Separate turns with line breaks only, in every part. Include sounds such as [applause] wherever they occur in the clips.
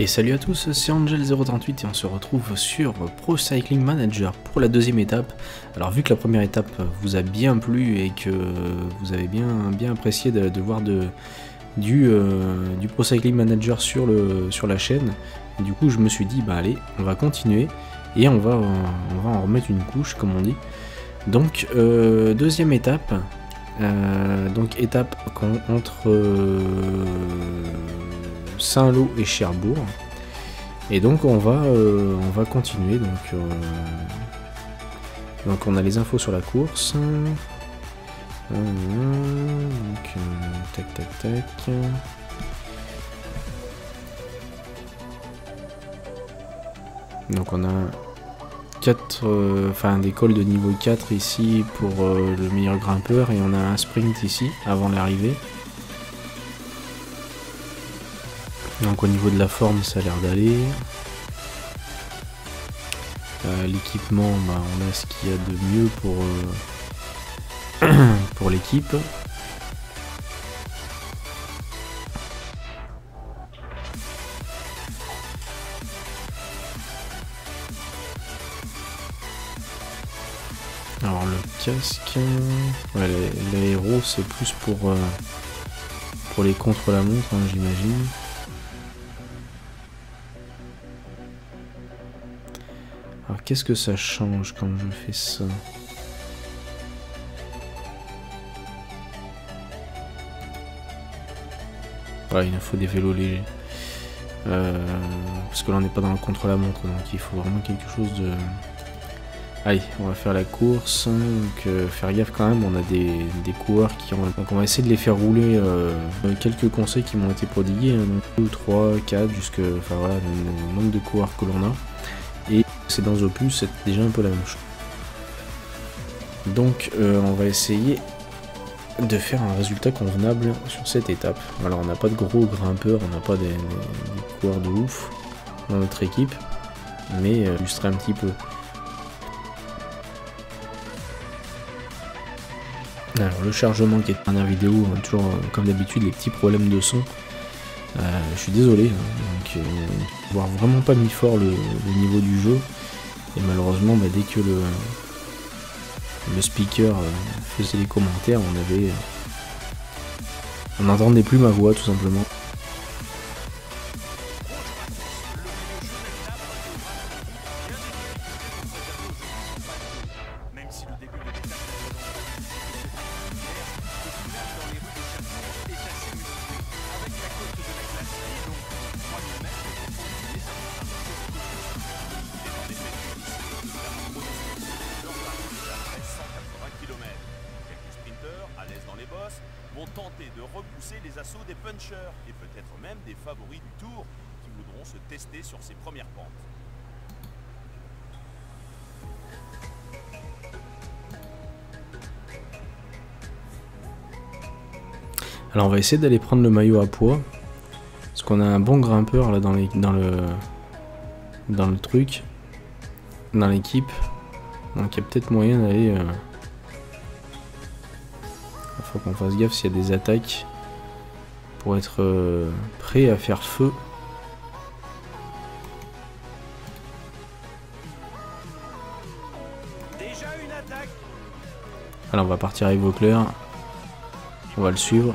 Et salut à tous, c'est Angel038 et on se retrouve sur Pro Cycling Manager pour la deuxième étape. Alors vu que la première étape vous a bien plu et que vous avez bien, bien apprécié de, voir du, euh, Pro Cycling Manager sur, le, sur la chaîne, du coup je me suis dit bah allez on va continuer et on va, on va en remettre une couche comme on dit. Donc euh, deuxième étape, euh, donc étape entre Saint-Lô et Cherbourg. Et donc on va, euh, on va continuer. Donc, euh, donc on a les infos sur la course. Donc, tac tac tac. Donc on a 4, euh, enfin des cols de niveau 4 ici pour le meilleur grimpeur et on a un sprint ici avant l'arrivée. Donc au niveau de la forme, ça a l'air d'aller. Euh, l'équipement, bah, on a ce qu'il y a de mieux pour, euh, [clears throat] pour l'équipe. Alors le casque, l'aéro c'est plus pour, euh, pour les contre-la-montre hein, j'imagine. Qu'est-ce que ça change quand je fais ça il nous faut des vélos légers. Euh, parce que là on n'est pas dans le contre-la-montre, donc il faut vraiment quelque chose de... Allez, on va faire la course, donc euh, faire gaffe quand même, on a des, coureurs qui ont... Donc on va essayer de les faire rouler, euh, quelques conseils qui m'ont été prodigués, hein, donc 2, 3, 4, jusque... Enfin voilà, le nombre de coureurs que l'on a. Et c'est dans Opus, c'est déjà un peu la même chose. Donc euh, on va essayer de faire un résultat convenable sur cette étape. Alors on n'a pas de gros grimpeurs, on n'a pas des, coureurs de ouf dans notre équipe, mais euh, illustrer un petit peu. Alors le chargement qui est la dernière vidéo, hein, toujours euh, comme d'habitude les petits problèmes de son. Je suis désolé, hein, donc voir vraiment pas mis fort le niveau du jeu. Et malheureusement, bah, dès que le, speaker euh, faisait les commentaires. On n'entendait plus ma voix tout simplement.
De repousser les assauts des punchers et peut-être même des favoris du tour qui voudront se tester sur ces premières pentes.
Alors on va essayer d'aller prendre le maillot à poids. Parce qu'on a un bon grimpeur là dans le dans le truc. Dans l'équipe. Donc il y a peut-être moyen d'aller... Euh, faut qu'on fasse gaffe s'il y a des attaques pour être euh, prêt à faire feu. Alors on va partir avec Vauclair. On va le suivre.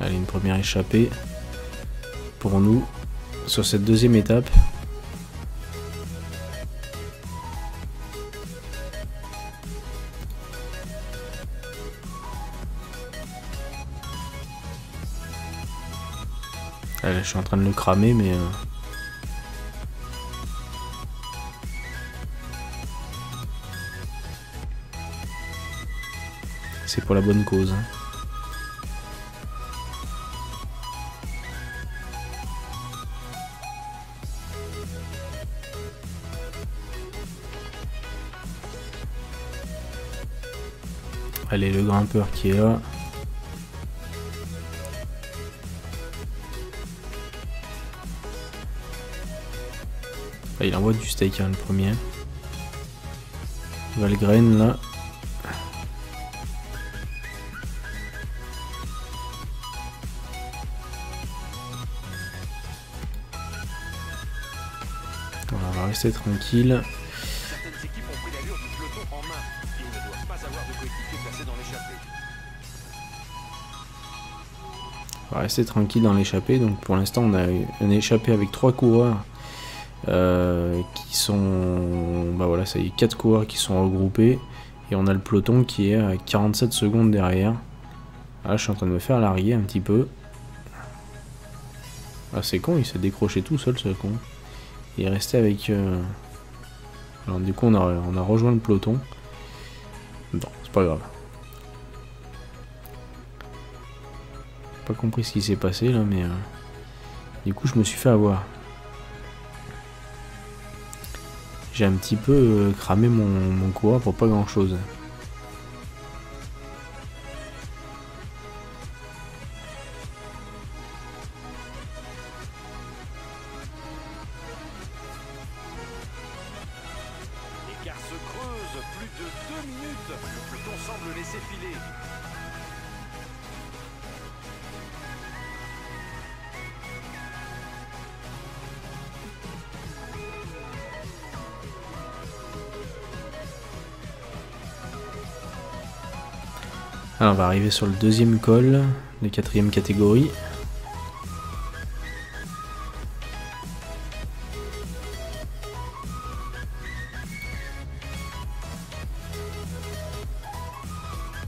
Allez, une première échappée pour nous sur cette deuxième étape. Je suis en train de le cramer, mais... Euh, c'est pour la bonne cause. Hein. Allez, le grimpeur qui est là. Bah, il envoie du steak, hein, le premier. Valgrain, là. On va rester tranquille. On va rester tranquille dans l'échappée. Donc pour l'instant, on a un échappé avec trois coureurs euh, qui sont. Bah voilà, ça y est, quatre coureurs qui sont regroupés. Et on a le peloton qui est à 47 secondes derrière. Ah, je suis en train de me faire larguer un petit peu. Ah, c'est con, il s'est décroché tout seul, ce con. Il est resté avec. euh, Alors, du coup, on a, on a rejoint le peloton. Bon, c'est pas grave. Pas compris ce qui s'est passé là, mais. euh, Du coup, je me suis fait avoir. J'ai un petit peu euh, cramé mon, mon pour pas grand chose. Va arriver sur le deuxième col de quatrième catégorie.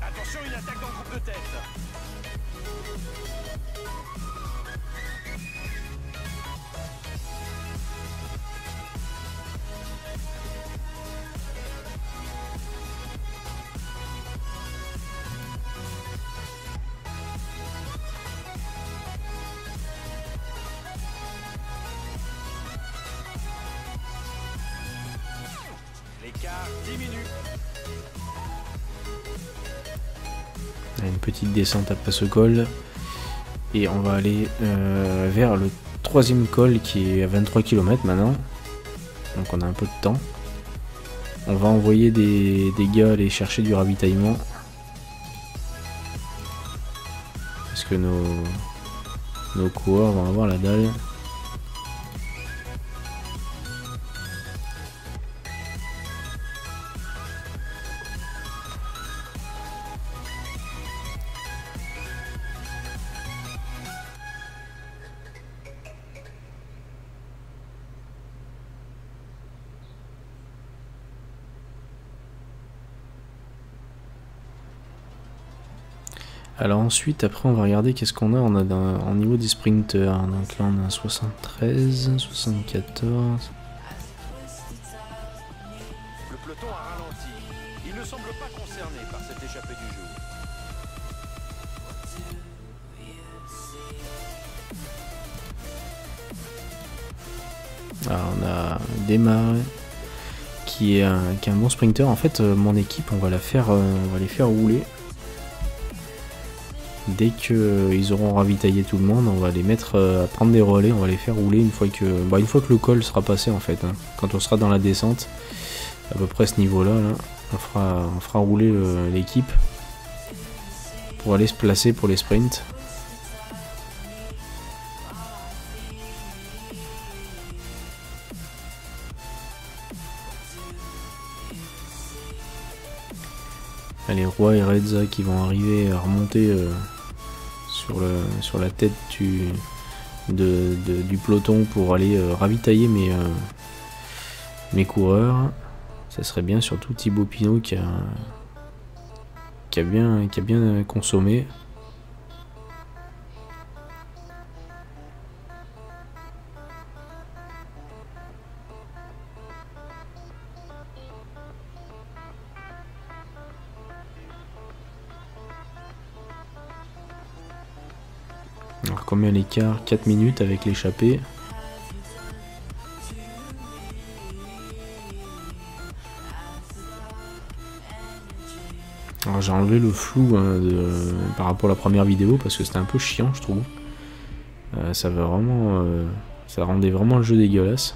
Attention, une attaque dans le groupe de tête.
Petite descente après ce col. Et on va aller euh, vers le troisième col qui est à 23 km maintenant. Donc on a un peu de temps. On va envoyer des, des gars aller chercher du ravitaillement. Parce que nos, nos coureurs vont avoir la dalle. Alors ensuite, après, on va regarder qu'est-ce qu'on a. On a en niveau des sprinters. Donc là, on a 73, 74.
Le peloton a ralenti. Il ne semble pas concerné par cette échappée du jour.
Alors on a démarré qui est un, qui est un bon sprinter. En fait, euh, mon équipe, on va la faire, euh, on va les faire rouler. Dès qu'ils auront ravitaillé tout le monde, on va les mettre euh, à prendre des relais. On va les faire rouler une fois que, bah, une fois que le col sera passé en fait. hein. Quand on sera dans la descente, à peu près ce niveau-là, là, on fera, on fera rouler euh, l'équipe pour aller se placer pour les sprints. Les rois et Redza qui vont arriver à remonter euh, sur, la tête du, peloton pour aller euh, ravitailler mes, euh, mes coureurs. Ça serait bien, surtout Thibaut Pinot qui a, bien, qui a bien consommé. Alors combien l'écart 4 minutes avec l'échappée. Alors j'ai enlevé le flou hein, par rapport à la première vidéo parce que c'était un peu chiant je trouve. Euh, ça vraiment, euh, ça rendait vraiment le jeu dégueulasse.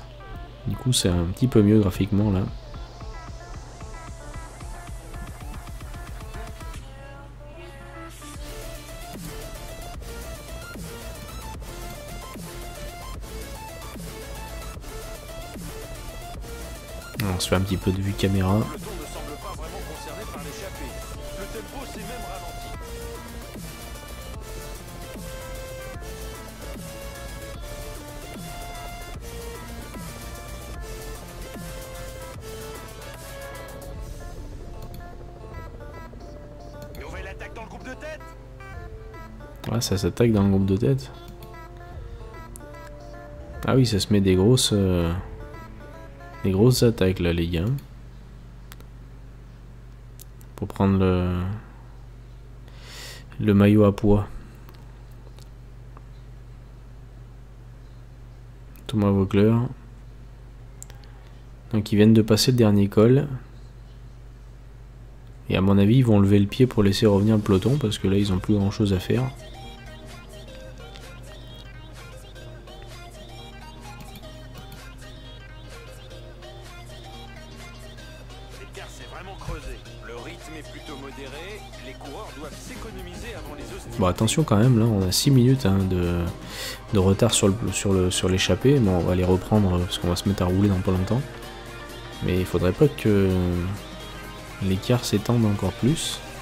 Du coup c'est un petit peu mieux graphiquement là. Se fait un petit peu de vue caméra. Ouais, ça s'attaque dans le groupe de tête. Ah oui, ça se met des grosses... euh, Des grosses attaques là, les gars. Pour prendre le... Le maillot à poids. Thomas Vaucler. Donc ils viennent de passer le dernier col. Et à mon avis, ils vont lever le pied pour laisser revenir le peloton parce que là, ils ont plus grand chose à faire. Attention quand même, on a 6 minutes hein, de, retard sur l'échappée. On va les reprendre parce qu'on va se mettre à rouler dans pas longtemps. Mais il faudrait pas que l'écart s'étende encore plus. «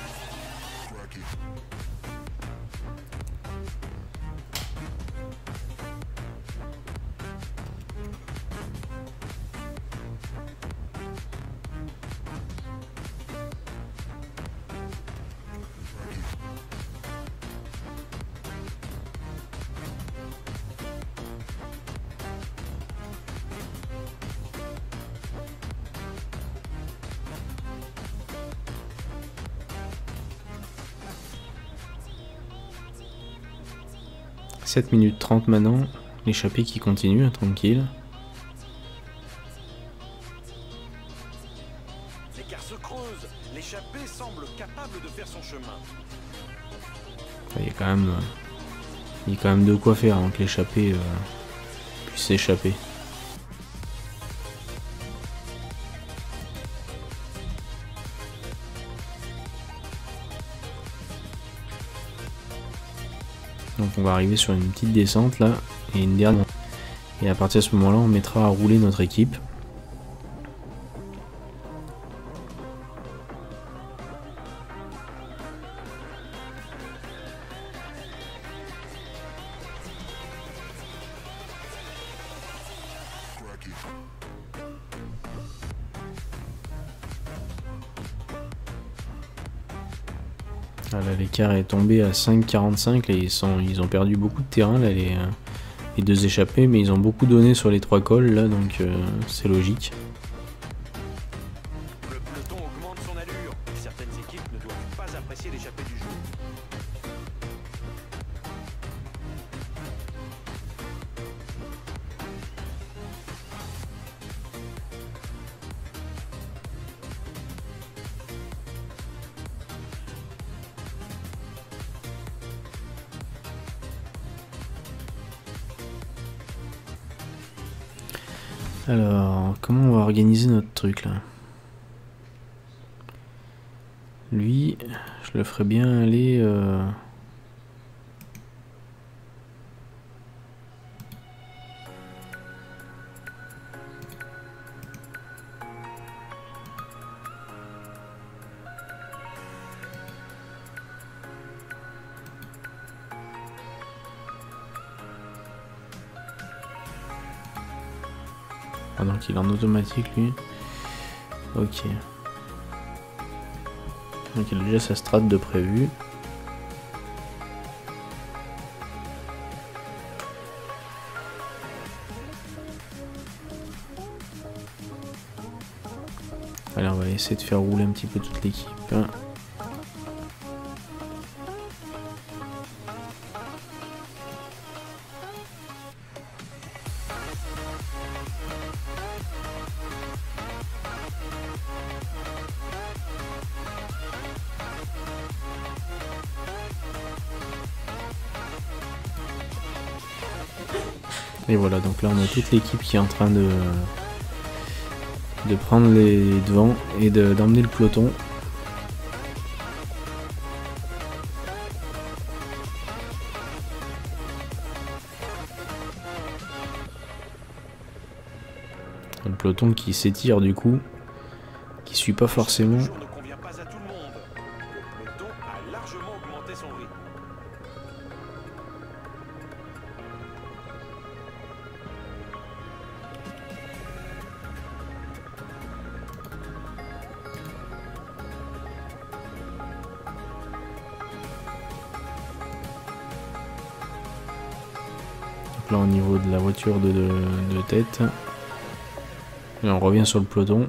7 minutes 30 maintenant, l'échappée qui continue, tranquille.
L'écart se creuse. L'échappée semble capable de faire son chemin.
Il y a quand même, il y a quand même de quoi faire avant que l'échappée euh, puisse s'échapper. Donc on va arriver sur une petite descente là et une dernière. Et à partir de ce moment-là, on mettra à rouler notre équipe. L'écart est tombé à 5,45. Là, ils, ont perdu beaucoup de terrain, là, les, euh, les deux échappés, mais ils ont beaucoup donné sur les trois cols, là, donc euh, c'est logique. Alors, comment on va organiser notre truc là? Lui, je le ferais bien aller. euh, automatique lui. Ok. Donc il a déjà sa strat de prévu. Allez on va essayer de faire rouler un petit peu toute l'équipe. Et voilà, donc là on a toute l'équipe qui est en train de, de prendre les devants et de- d'emmener le peloton. Le peloton qui s'étire du coup, qui suit pas forcément.
Le peloton a largement augmenté son rythme.
Au niveau de la voiture de, tête. Et on revient sur le peloton.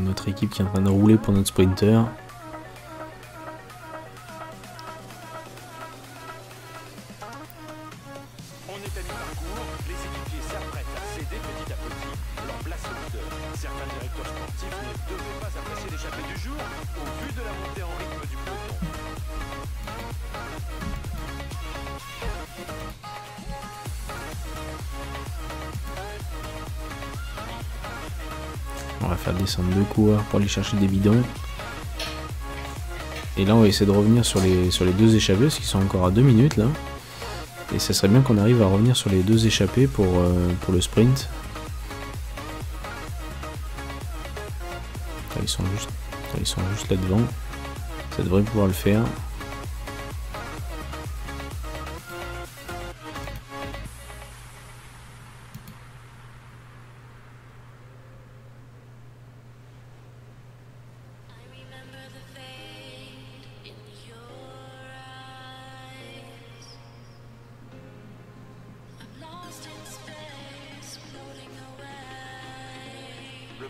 Notre équipe qui est en train de rouler pour notre sprinter.
On
va faire descendre deux coureurs pour aller chercher des bidons. Et là, on va essayer de revenir sur les, deux échappés, parce qu'ils sont encore à deux minutes là. Et ça serait bien qu'on arrive à revenir sur les deux échappés pour, euh, pour le sprint. Ils sont juste, ils sont juste là devant. Ça devrait pouvoir le faire.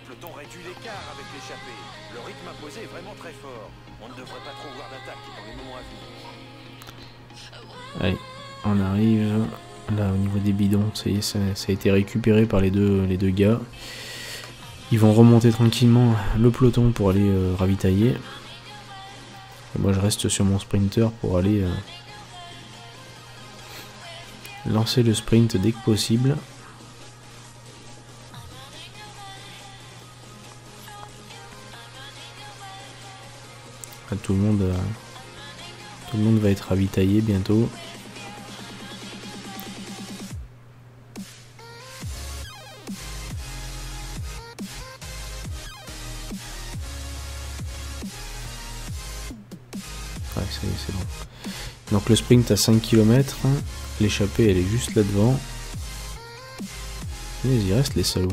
Le peloton réduit l'écart avec l'échappée. Le rythme imposé est vraiment très fort. On ne devrait pas trop voir d'attaque dans les moments à venir.
Allez, on arrive. Là, au niveau des bidons, ça y est, ça, ça a été récupéré par les deux, les deux gars. Ils vont remonter tranquillement le peloton pour aller euh, ravitailler. Et moi, je reste sur mon sprinter pour aller euh, lancer le sprint dès que possible. Tout le monde, euh, tout le monde va être ravitaillé bientôt. Y c'est bon. Donc le sprint à 5 km, l'échappée elle est juste là devant. Mais il reste les salauds.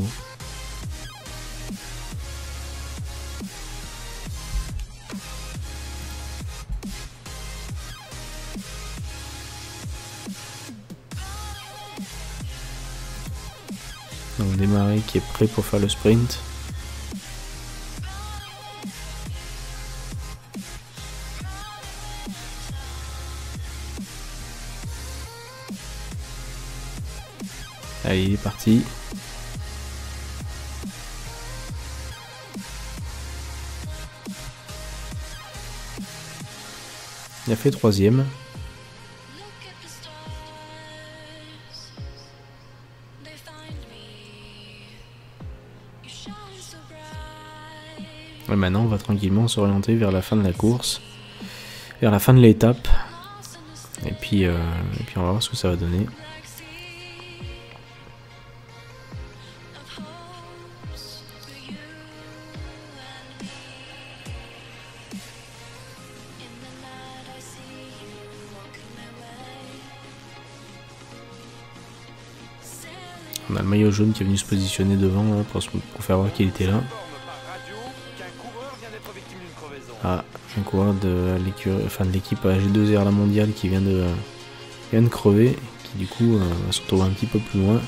Qui est prêt pour faire le sprint. Allez, il est parti. Il a fait troisième. Maintenant, on va tranquillement s'orienter vers la fin de la course, vers la fin de l'étape. Et puis, euh, et puis on va voir ce que ça va donner. On a le maillot jaune qui est venu se positionner devant là, pour faire voir qu'il était là. Un coureur de l'équipe AG2R La Mondiale qui vient de, qui vient crever, qui du coup euh, va se retrouver un petit peu plus loin.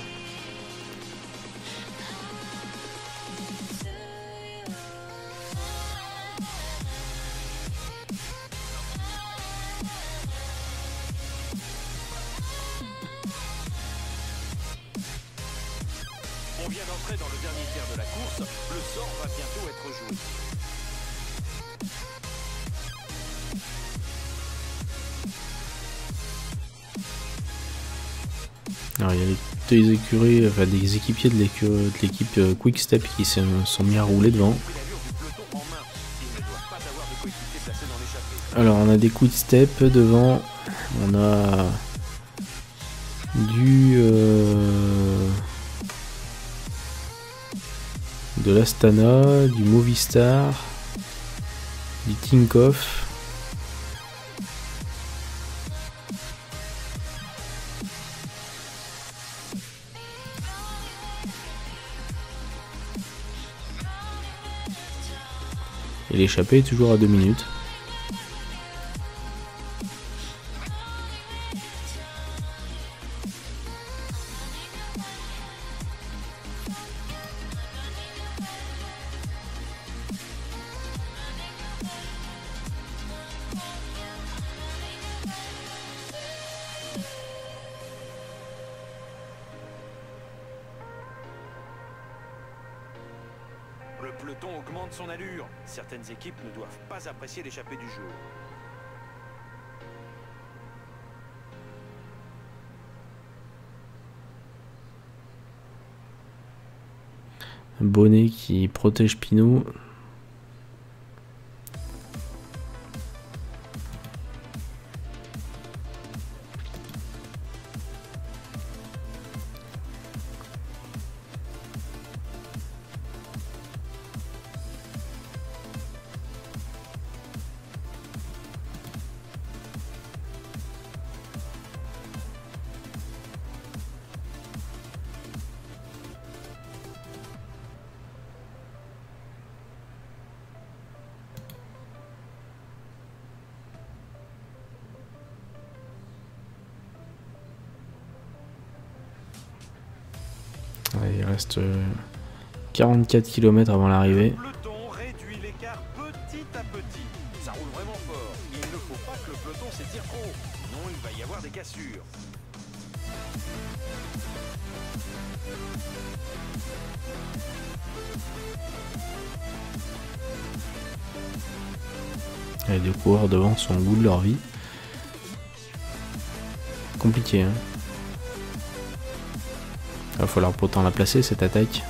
Alors il y a des écuries, enfin des équipiers de l'équipe euh, Quick Step qui se sont mis à rouler devant. Alors on a des Quick Step devant, on a du euh, de l'Astana, du Movistar, du Tinkoff. Et l'échappée est toujours à 2 minutes.
Son allure. Certaines équipes ne doivent pas apprécier l'échappée du jour.
Bonnet qui protège Pinot.
Va y avoir des cassures.
Les deux coureurs devant sont au bout de leur vie. Compliqué, hein. Va falloir pourtant la placer cette attaque.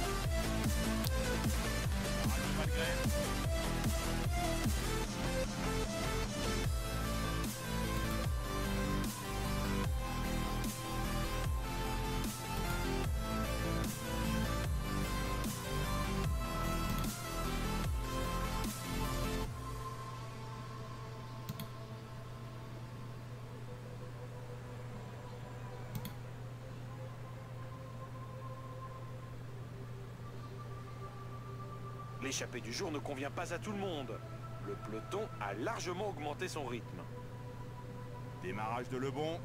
L'échappée du jour ne convient pas à tout le monde. Le peloton a largement augmenté son rythme.
Démarrage de Lebon.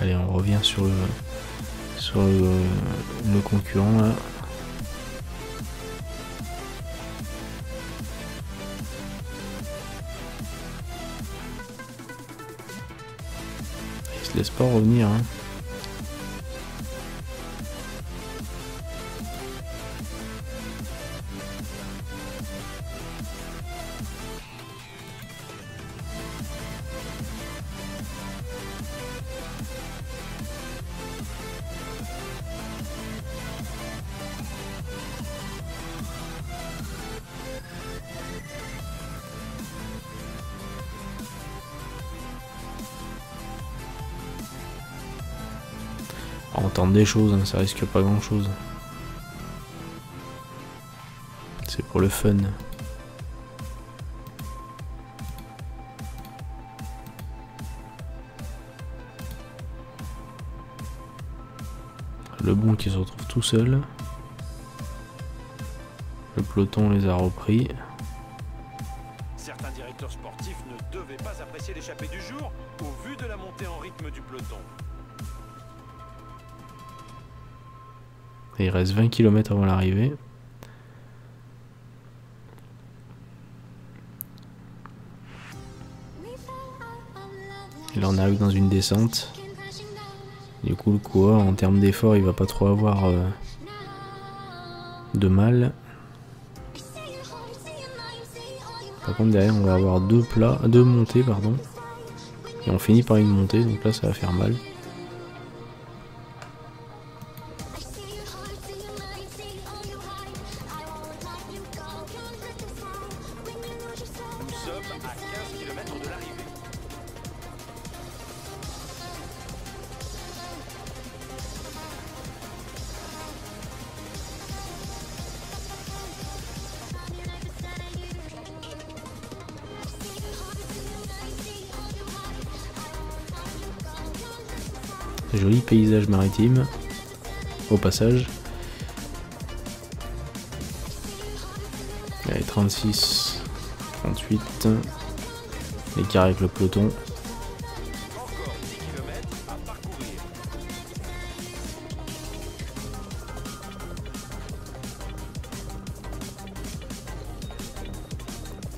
Allez, on revient sur le, sur le, concurrent là. Il se laisse pas revenir. hein. On tente des choses, hein, ça risque pas grand chose. C'est pour le fun. Le bon qui se retrouve tout seul. Le peloton les a repris. Il reste 20 km avant l'arrivée. Là on arrive dans une descente. Du coup le coureur en termes d'effort il va pas trop avoir euh, de mal. Par contre derrière on va avoir deux plats, deux montées pardon. Et on finit par une montée donc là ça va faire mal. Paysage maritime. Au passage. Allez, 36, 38. L'écart avec le peloton.
Encore 10 km à parcourir.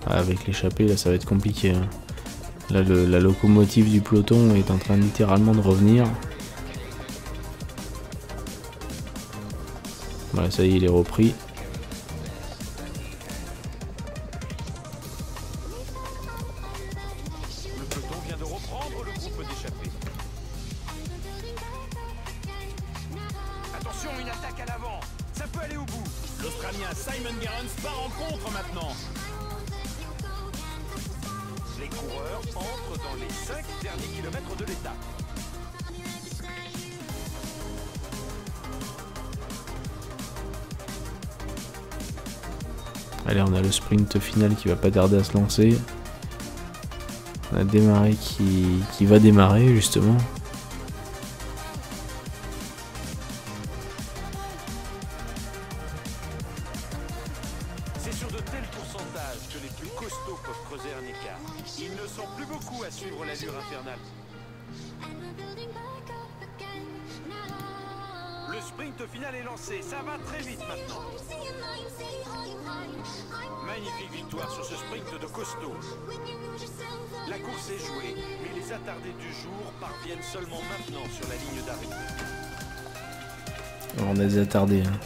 Ah, avec l'échappée, là, ça va être compliqué. hein. Là, la locomotive du peloton est en train littéralement de revenir. Voilà, ça y est, il est repris. Sprint final qui va pas tarder à se lancer. On a démarré qui, va démarrer justement.
C'est sur de tels pourcentages que les plus costauds peuvent creuser un écart. Ils ne sont plus beaucoup à suivre l'allure infernale. Le sprint final est lancé, ça va très vite maintenant. Magnifique victoire sur ce sprint de costaud. La course est jouée, mais les attardés du jour parviennent seulement maintenant sur la ligne d'arrivée.
On a des attardés. hein.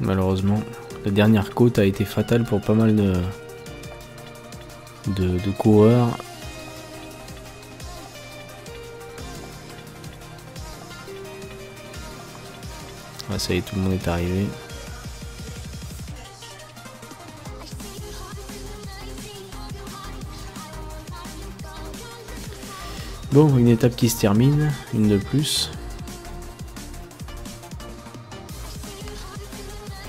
Malheureusement. La dernière côte a été fatale pour pas mal de, de, de coureurs. Ah, ça y est, tout le monde est arrivé. Une étape qui se termine, une de plus.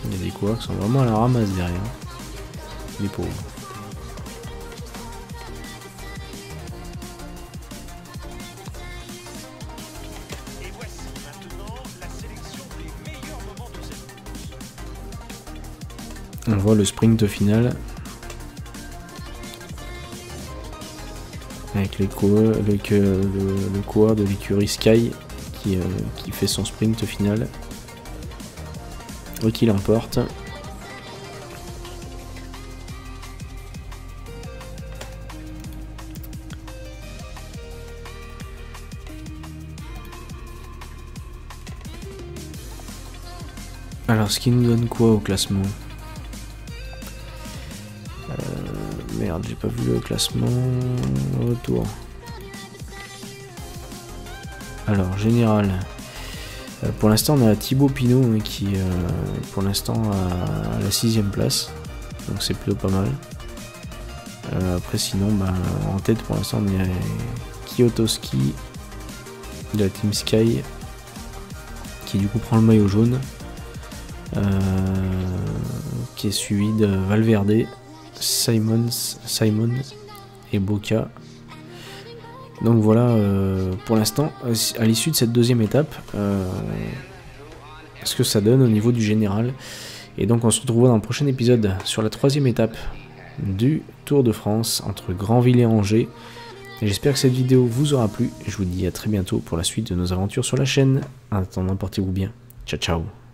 Il y a des coureurs qui sont vraiment à la ramasse derrière. Les pauvres. On voit le sprint final. Euh, le, le de l'écurie Sky qui, euh, qui fait son sprint final. Et qui l'emporte. Alors, ce qui nous donne quoi au classement? J'ai pas vu le classement. Retour. Alors, général. Euh, pour l'instant, on a Thibaut Pinot hein, qui, euh, pour l'instant, à la sixième place. Donc, c'est plutôt pas mal. Euh, après, sinon, bah, en tête, pour l'instant, on est Kyotoski de la Team Sky qui, du coup, prend le maillot jaune. Qui est suivi de Valverde, Simons, Simon et Boca. Donc voilà, euh, pour l'instant, à l'issue de cette deuxième étape, euh, ce que ça donne au niveau du général. Et donc on se retrouvera dans le prochain épisode sur la troisième étape du Tour de France entre Granville et Angers. J'espère que cette vidéo vous aura plu. Je vous dis à très bientôt pour la suite de nos aventures sur la chaîne. En attendant, portez-vous bien. Ciao ciao